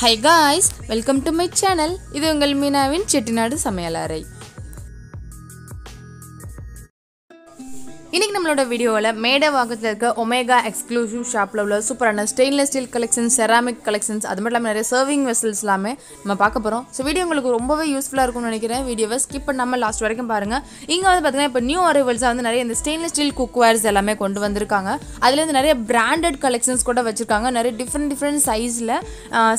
Hi guys welcome to my channel இது உங்கள் மீனாவின் செட்டிநாடு சமையலறை. இன்றைக்கி நம்மளோட வீடியோவில் மேடவாக்கத்தில் இருக்க ஒமேகா எக்ஸ்க்ளூசிவ் ஷாப்பில் உள்ள சூப்பரான stainless steel collections ceramic collections அது மட்டும் இல்லாமல் நிறைய சர்விங் வெசல்ஸ் எல்லாமே நம்ம பார்க்க போகிறோம் ஸோ வீடியோ உங்களுக்கு ரொம்பவே யூஸ்ஃபுல்லாக இருக்கும்னு நினைக்கிறேன். வீடியோவை ஸ்கிப் பண்ணாமல் லாஸ்ட் வரைக்கும் பாருங்கள் இங்கே வந்து பார்த்தீங்கன்னா இப்போ நியூ அரைவல்ஸாக வந்து நிறைய இந்த ஸ்டெயின்லெஸ் ஸ்டீல் குக்வேர்ஸ் எல்லாமே கொண்டு வந்திருக்காங்க. அதுலேருந்து நிறைய பிராண்டட் கலெக்ஷன்ஸ் கூட வச்சுருக்காங்க. நிறைய டிஃப்ரெண்ட் டிஃப்ரெண்ட் சைஸில்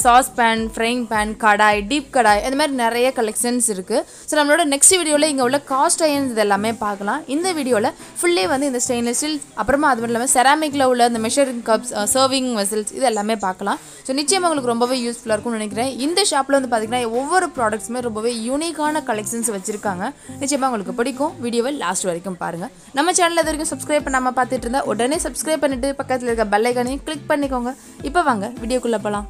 sauce pan frying pan kadai deep kadai இந்த மாதிரி நிறைய கலெக்ஷன்ஸ் இருக்குது ஸோ நம்மளோட நெக்ஸ்ட் வீடியோவில் இங்கே உள்ள காஸ்ட் அயன்ஸ் இது எல்லாமே பார்க்கலாம். இந்த வீடியோவில் ஃபுல்லி வந்து இந்த ஸ்டெயின்லெஸ் ஸ்டீல் அப்புறமா அது மட்டும் இல்லாமல் செராமிக்கில் உள்ள இந்த மெஷரிங் கப்ஸ் சர்விங் வெசல்ஸ் இது எல்லாமே பார்க்கலாம். ஸோ நிச்சயமாக உங்களுக்கு ரொம்பவே யூஸ்ஃபுல்லாக இருக்கும்னு நினைக்கிறேன். இந்த ஷாப்பில் வந்து பார்த்தீங்கன்னா ஒவ்வொரு ப்ராடக்ட்ஸுமே ரொம்பவே யூனிக்கான கலெக்ஷன்ஸ் வச்சுருக்காங்க. நிச்சயமாக உங்களுக்கு பிடிக்கும். வீடியோவை லாஸ்ட் வரைக்கும் பாருங்கள் நம்ம சேனலில் இது வரைக்கும் சப்ஸ்கிரைப் பண்ணாமல் பார்த்துட்டு இருந்தால் உடனே சப்ஸ்கிரைப் பண்ணிட்டு பக்கத்தில் இருக்க பெல்லைக்கானையும் கிளிக் பண்ணிக்கோங்க. இப்போ வாங்க வீடியோக்குள்ளே போகலாம்